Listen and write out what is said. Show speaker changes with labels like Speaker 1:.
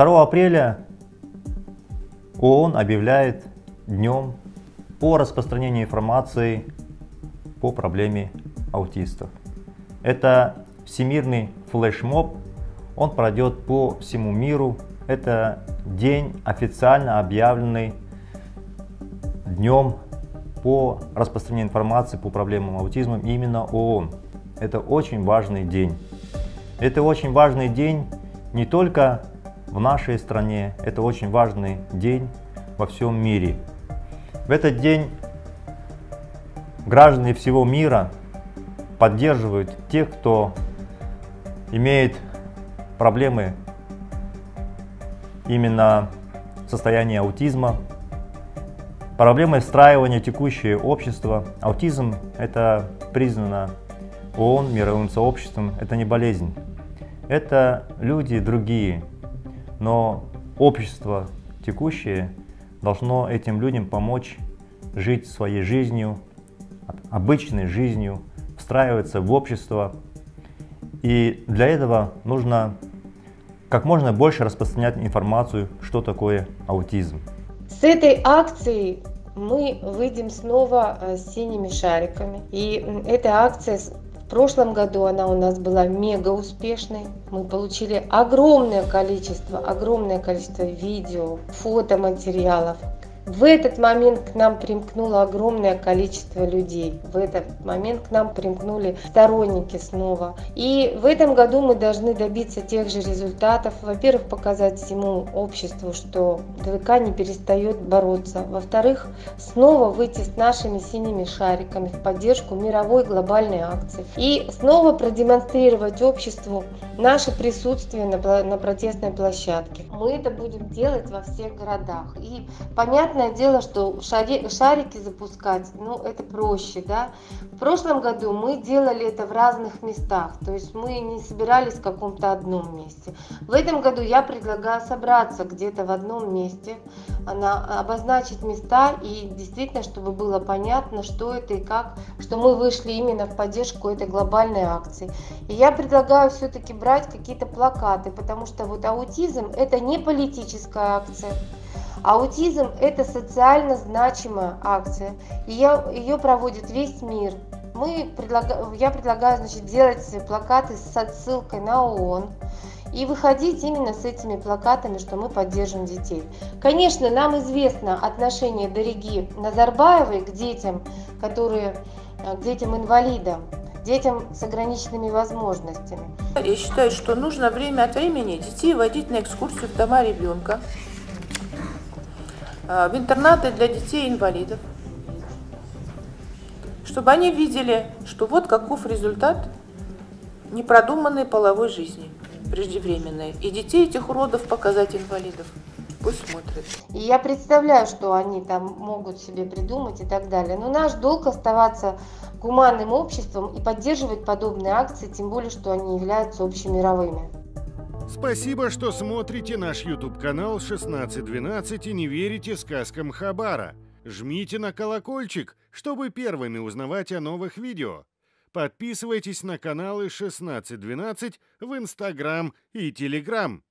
Speaker 1: 2 апреля ООН объявляет днем по распространению информации по проблеме аутистов. Это всемирный флешмоб, он пройдет по всему миру. Это день официально объявленный днем по распространению информации по проблемам аутизма именно ООН. Это очень важный день. Это очень важный день не только в нашей стране, это очень важный день во всем мире. В этот день граждане всего мира поддерживают тех, кто имеет проблемы именно состояния аутизма, проблемы встраивания текущее общество. Аутизм это признано ООН, мировым сообществом, это не болезнь. Это люди другие, но общество текущее должно этим людям помочь жить своей жизнью, обычной жизнью, встраиваться в общество. И для этого нужно как можно больше распространять информацию, что такое аутизм.
Speaker 2: С этой акцией мы выйдем снова э, с синими шариками. И эта акция прошлом году она у нас была мега успешной. Мы получили огромное количество, огромное количество видео, фотоматериалов, в этот момент к нам примкнуло огромное количество людей. В этот момент к нам примкнули сторонники снова. И в этом году мы должны добиться тех же результатов. Во-первых, показать всему обществу, что ДВК не перестает бороться. Во-вторых, снова выйти с нашими синими шариками в поддержку мировой глобальной акции. И снова продемонстрировать обществу наше присутствие на, протестной площадке. Мы это будем делать во всех городах. И понятно, понятное дело, что шари, шарики запускать, ну, это проще, да. В прошлом году мы делали это в разных местах, то есть мы не собирались в каком-то одном месте. В этом году я предлагаю собраться где-то в одном месте, она, обозначить места и действительно, чтобы было понятно, что это и как, что мы вышли именно в поддержку этой глобальной акции. И я предлагаю все-таки брать какие-то плакаты, потому что вот аутизм это не политическая акция, Аутизм – это социально значимая акция, и ее проводит весь мир. Мы предлага... Я предлагаю значит, делать плакаты с отсылкой на ООН и выходить именно с этими плакатами, что мы поддержим детей. Конечно, нам известно отношение Дороги Назарбаевой к детям, которые, э, к детям-инвалидам детям с ограниченными возможностями.
Speaker 3: Я считаю, что нужно время от времени детей водить на экскурсию в дома ребенка, в интернаты для детей-инвалидов, чтобы они видели, что вот каков результат непродуманной половой жизни преждевременной. И детей этих уродов показать инвалидов. Пусть смотрят.
Speaker 2: И я представляю, что они там могут себе придумать и так далее. Но наш долг оставаться гуманным обществом и поддерживать подобные акции, тем более, что они являются общемировыми.
Speaker 4: Спасибо, что смотрите наш YouTube-канал 1612 и не верите сказкам Хабара. Жмите на колокольчик, чтобы первыми узнавать о новых видео. Подписывайтесь на каналы 1612 в Instagram и Telegram.